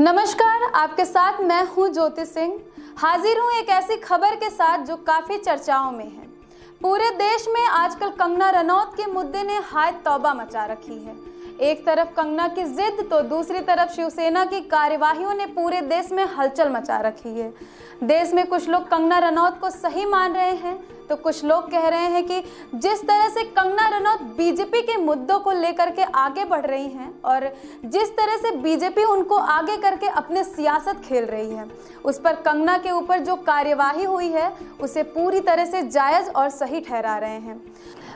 नमस्कार, आपके साथ मैं हूँ ज्योति सिंह। हाजिर हूँ एक ऐसी खबर के साथ जो काफ़ी चर्चाओं में है। पूरे देश में आजकल कंगना रनौत के मुद्दे ने हाय तौबा मचा रखी है। एक तरफ़ कंगना की जिद तो दूसरी तरफ़ शिवसेना की कार्यवाहियों ने पूरे देश में हलचल मचा रखी है। देश में कुछ लोग कंगना रनौत को सही मान रहे हैं तो कुछ लोग कह रहे हैं कि जिस तरह से कंगना रनौत बीजेपी के मुद्दों को लेकर के आगे बढ़ रही हैं और जिस तरह से बीजेपी उनको आगे करके अपने सियासत खेल रही है, उस पर कंगना के ऊपर जो कार्यवाही हुई है, उसे पूरी तरह से जायज़ और सही ठहरा रहे हैं।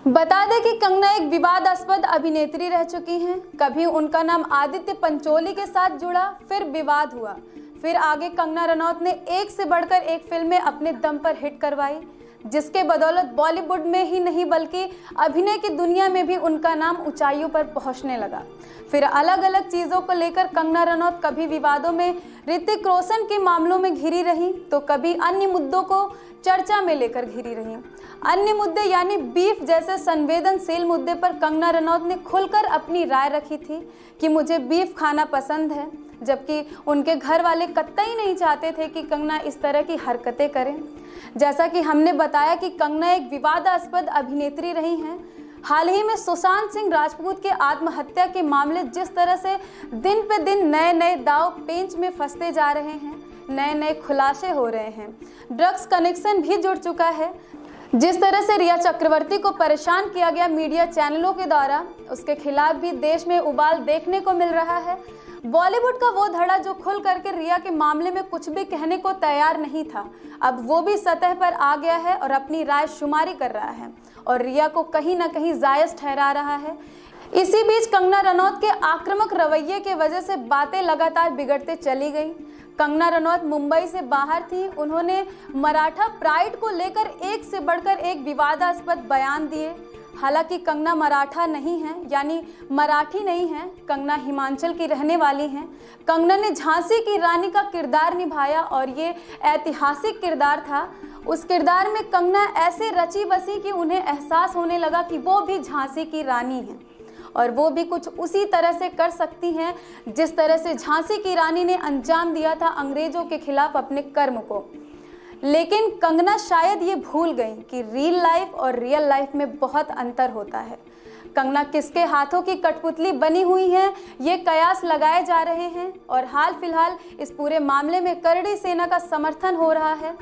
बता दें कि कंगना एक विवादास्पद अभिनेत्री रह चुकी हैं। कभी उनका नाम आदित्य पंचोली के साथ जुड़ा, फिर विवाद हुआ। फिर आगे कंगना रनौत ने एक से बढ़कर एक फ़िल्में अपने दम पर हिट करवाई, जिसके बदौलत बॉलीवुड में ही नहीं, बल्कि अभिनय की दुनिया में भी उनका नाम ऊंचाइयों पर पहुँचने लगा। फिर अलग अलग चीज़ों को लेकर कंगना रनौत कभी विवादों में ऋतिक रोशन के मामलों में घिरी रही तो कभी अन्य मुद्दों को चर्चा में लेकर घिरी रही। अन्य मुद्दे यानी बीफ जैसे संवेदनशील मुद्दे पर कंगना रनौत ने खुलकर अपनी राय रखी थी कि मुझे बीफ खाना पसंद है, जबकि उनके घर वाले कतई नहीं चाहते थे कि कंगना इस तरह की हरकतें करें। जैसा कि हमने बताया कि कंगना एक विवादास्पद अभिनेत्री रही हैं, हाल ही में सुशांत सिंह राजपूत के आत्महत्या के मामले जिस तरह से दिन पे दिन नए नए दाव पेंच में फंसते जा रहे हैं नए नए खुलासे हो रहे हैं। ड्रग्स कनेक्शन भी जुड़ चुका है। जिस तरह से रिया चक्रवर्ती को परेशान किया गया मीडिया चैनलों के द्वारा, उसके खिलाफ भी देश में उबाल देखने को मिल रहा है। बॉलीवुड का वो धड़ा जो खुल करके रिया के मामले में कुछ भी कहने को तैयार नहीं था, अब वो भी सतह पर आ गया है और अपनी राय शुमारी कर रहा है और रिया को कहीं ना कहीं जायज़ ठहरा रहा है। इसी बीच कंगना रनौत के आक्रामक रवैये के वजह से बातें लगातार बिगड़ते चली गई। कंगना रनौत मुंबई से बाहर थी। उन्होंने मराठा प्राइड को लेकर एक से बढ़कर एक विवादास्पद बयान दिए। हालाँकि कंगना मराठा नहीं है, यानी मराठी नहीं है, कंगना हिमाचल की रहने वाली हैं। कंगना ने झांसी की रानी का किरदार निभाया और ये ऐतिहासिक किरदार था। उस किरदार में कंगना ऐसे रची बसी कि उन्हें एहसास होने लगा कि वो भी झांसी की रानी है। और वो भी कुछ उसी तरह से कर सकती हैं, जिस तरह से झांसी की रानी ने अंजाम दिया था अंग्रेज़ों के खिलाफ अपने कर्म को। लेकिन कंगना शायद ये भूल गई कि रियल लाइफ और रियल लाइफ में बहुत अंतर होता है। कंगना किसके हाथों की कठपुतली बनी हुई है, ये कयास लगाए जा रहे हैं और हाल फ़िलहाल इस पूरे मामले में करड़ी सेना का समर्थन हो रहा है।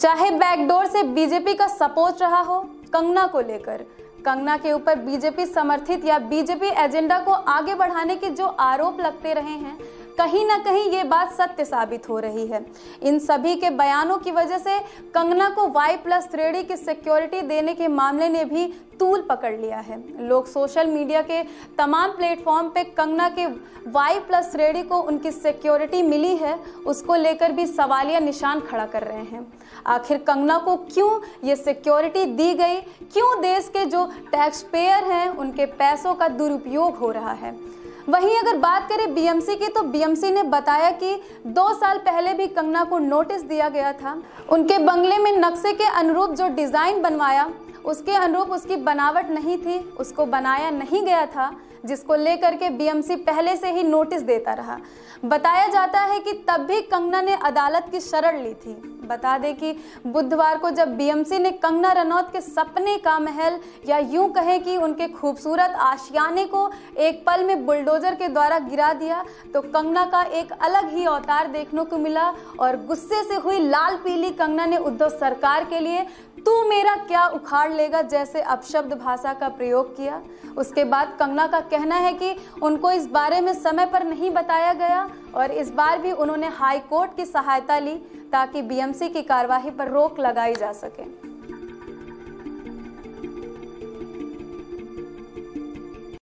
चाहे बैकडोर से बीजेपी का सपोर्ट रहा हो, कंगना को लेकर कंगना के ऊपर बीजेपी समर्थित या बीजेपी एजेंडा को आगे बढ़ाने के जो आरोप लगते रहे हैं कहीं ना कहीं ये बात सत्य साबित हो रही है। इन सभी के बयानों की वजह से कंगना को वाई प्लस श्रेणी की सिक्योरिटी देने के मामले ने भी तूल पकड़ लिया है। लोग सोशल मीडिया के तमाम प्लेटफॉर्म पे कंगना के वाई प्लस श्रेणी को उनकी सिक्योरिटी मिली है, उसको लेकर भी सवालिया निशान खड़ा कर रहे हैं। आखिर कंगना को क्यों ये सिक्योरिटी दी गई? क्यों देश के जो टैक्स पेयर हैं, उनके पैसों का दुरुपयोग हो रहा है? वहीं अगर बात करें बीएमसी की तो बीएमसी ने बताया कि दो साल पहले भी कंगना को नोटिस दिया गया था। उनके बंगले में नक्शे के अनुरूप जो डिज़ाइन बनवाया, उसके अनुरूप उसकी बनावट नहीं थी, उसको बनाया नहीं गया था, जिसको लेकर के बीएमसी पहले से ही नोटिस देता रहा। बताया जाता है कि तब भी कंगना ने अदालत की शरण ली थी। बता दें कि बुधवार को जब बीएमसी ने कंगना रनौत के सपने का महल या यूँ कहें कि उनके खूबसूरत आशियाने को एक पल में बुलडोजर के द्वारा गिरा दिया तो कंगना का एक अलग ही अवतार देखने को मिला और गुस्से से हुई लाल पीली कंगना ने उद्धव सरकार के लिए तू मेरा क्या उखाड़ लेगा जैसे अपशब्द भाषा का प्रयोग किया। उसके बाद कंगना का कहना है कि उनको इस बारे में समय पर नहीं बताया गया और इस बार भी उन्होंने हाई कोर्ट की सहायता ली। ताकि बीएमसी की कार्यवाही पर रोक लगाई जा सके।